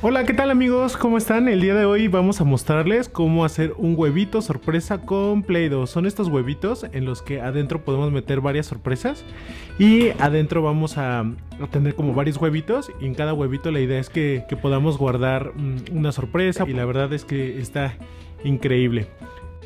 Hola, ¿qué tal amigos? ¿Cómo están? El día de hoy vamos a mostrarles cómo hacer un huevito sorpresa con Play-Doh. Son estos huevitos en los que adentro podemos meter varias sorpresas y adentro vamos a, tener como varios huevitos y en cada huevito la idea es que, que podamos guardar mm, una sorpresa y la verdad es que está increíble.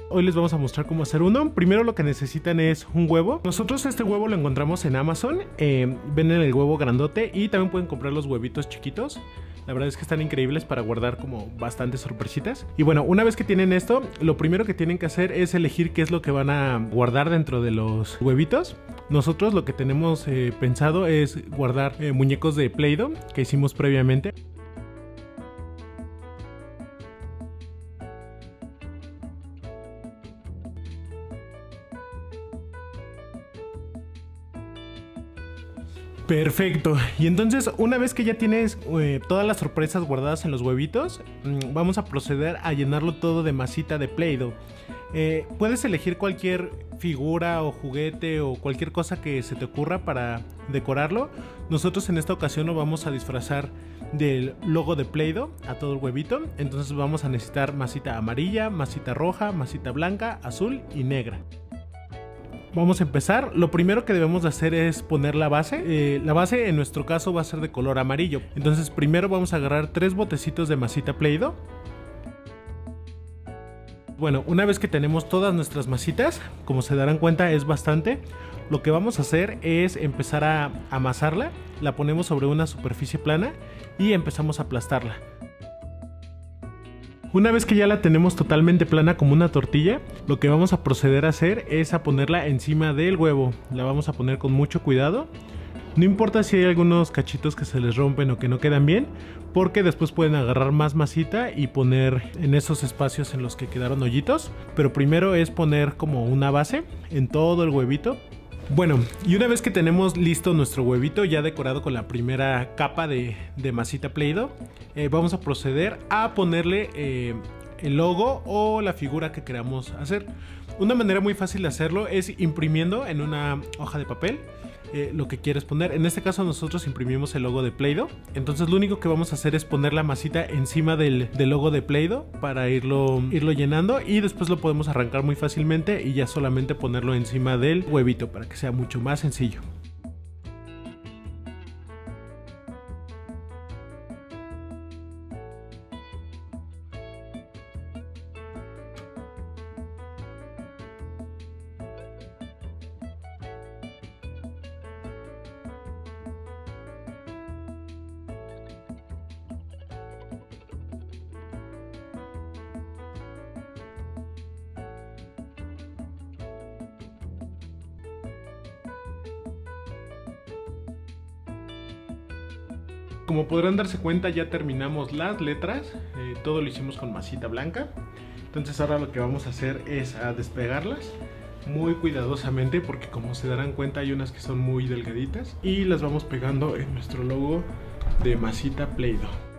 Hoy les vamos a mostrar cómo hacer uno. Primero lo que necesitan es un huevo. Nosotros este huevo lo encontramos en Amazon. Eh, venden el huevo grandote y también pueden comprar los huevitos chiquitos. La verdad es que están increíbles para guardar como bastantes sorpresitas. Y bueno, una vez que tienen esto, lo primero que tienen que hacer es elegir qué es lo que van a guardar dentro de los huevitos. Nosotros lo que tenemos eh, pensado es guardar eh, muñecos de Play-Doh que hicimos previamente. Perfecto. Y entonces, una vez que ya tienes eh, todas las sorpresas guardadas en los huevitos, mm, vamos a proceder a llenarlo todo de masita de Play-Doh. Eh, puedes elegir cualquier figura o juguete o cualquier cosa que se te ocurra para decorarlo. Nosotros en esta ocasión lo vamos a disfrazar del logo de Play-Doh a todo el huevito. Entonces vamos a necesitar masita amarilla, masita roja, masita blanca, azul y negra. Vamos a empezar. Lo primero que debemos de hacer es poner la base. Eh, la base en nuestro caso va a ser de color amarillo. Entonces primero vamos a agarrar tres botecitos de masita Play-Doh. Bueno, una vez que tenemos todas nuestras masitas, como se darán cuenta es bastante, lo que vamos a hacer es empezar a amasarla, la ponemos sobre una superficie plana y empezamos a aplastarla. Una vez que ya la tenemos totalmente plana como una tortilla, lo que vamos a proceder a hacer es a ponerla encima del huevo. La vamos a poner con mucho cuidado. No importa si hay algunos cachitos que se les rompen o que no quedan bien, porque después pueden agarrar más masita y poner en esos espacios en los que quedaron hoyitos. Pero primero es poner como una base en todo el huevito bueno, y una vez que tenemos listo nuestro huevito ya decorado con la primera capa de, masita Play-Doh, eh, vamos a proceder a ponerle eh, el logo o la figura que queramos hacer. Una manera muy fácil de hacerlo es imprimiendo en una hoja de papel eh, lo que quieres poner. En este caso nosotros imprimimos el logo de Play-Doh. Entonces lo único que vamos a hacer es poner la masita encima del, logo de Play-Doh para irlo, irlo llenando y después lo podemos arrancar muy fácilmente y ya solamente ponerlo encima del huevito para que sea mucho más sencillo. Como podrán darse cuenta ya terminamos las letras, eh, todo lo hicimos con masita blanca. Entonces ahora lo que vamos a hacer es a despegarlas muy cuidadosamente porque como se darán cuenta hay unas que son muy delgaditas y las vamos pegando en nuestro logo de masita Play-Doh.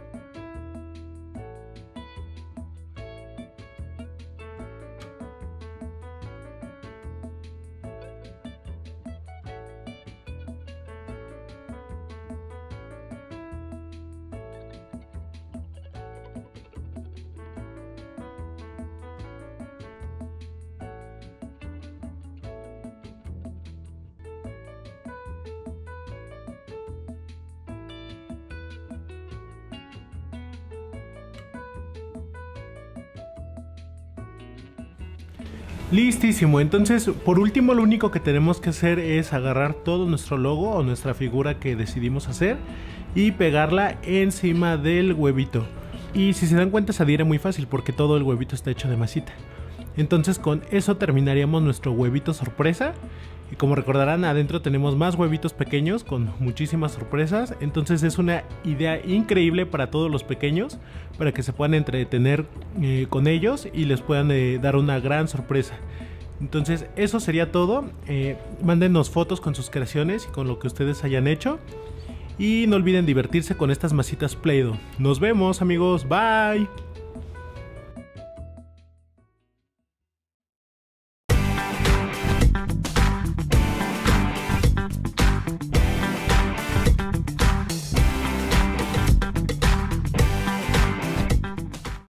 Listísimo, entonces por último lo único que tenemos que hacer es agarrar todo nuestro logo o nuestra figura que decidimos hacer y pegarla encima del huevito. Y si se dan cuenta se adhiere muy fácil porque todo el huevito está hecho de masita. Entonces con eso terminaríamos nuestro huevito sorpresa y como recordarán, adentro tenemos más huevitos pequeños con muchísimas sorpresas. Entonces es una idea increíble para todos los pequeños, para que se puedan entretener eh, con ellos y les puedan eh, dar una gran sorpresa. Entonces eso sería todo. Eh, mándenos fotos con sus creaciones y con lo que ustedes hayan hecho. Y no olviden divertirse con estas masitas Play-Doh. Nos vemos amigos, bye.